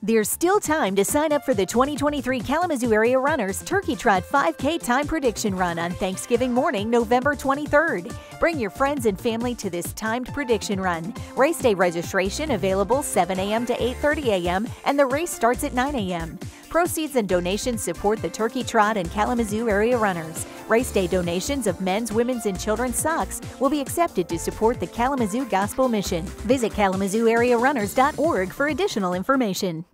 There's still time to sign up for the 2023 Kalamazoo Area Runners Turkey Trot 5K Time Prediction Run on Thanksgiving morning, November 23rd. Bring your friends and family to this timed prediction run. Race day registration available 7 a.m. to 8:30 a.m. and the race starts at 9 a.m. Proceeds and donations support the Turkey Trot and Kalamazoo Area Runners. Race day donations of men's, women's, and children's socks will be accepted to support the Kalamazoo Gospel Mission. Visit kalamazooarearunners.org for additional information.